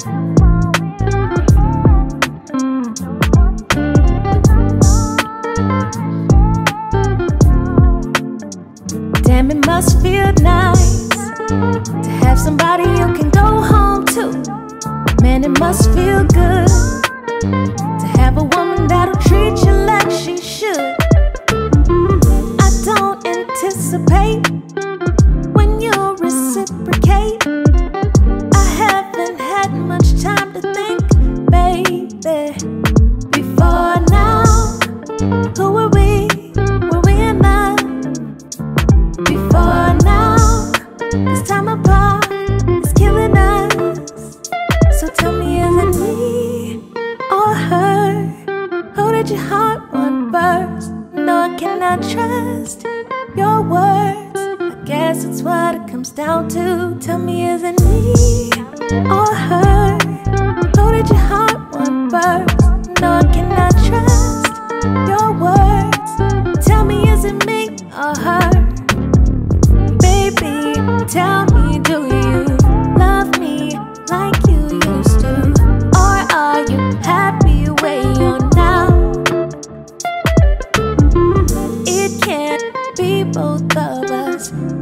Damn, it must feel nice to have somebody you can go home to. Man, it must feel good to have a woman that'll treat you like she should. Before now, who were we? Were we enough? Before now, this time apart is killing us. So tell me, is it me or her? Who did your heart want first? No, I cannot trust your words. I guess it's what it comes down to. Tell me, is it me or her?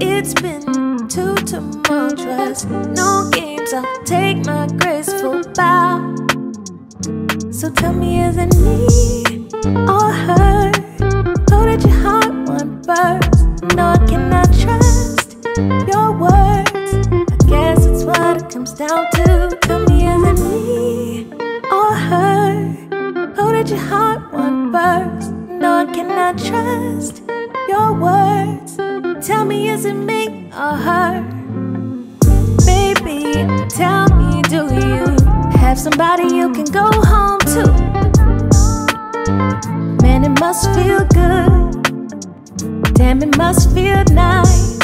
It's been too tumultuous. No games, I'll take my graceful bow. So tell me, is it me or her? Who did your heart want first? No, I cannot trust your words. I guess it's what it comes down to. Tell me, is it me or her? Who did your heart want first? No, I cannot trust is it me or her? Baby, tell me, do you have somebody you can go home to? Man, it must feel good. Damn, it must feel nice.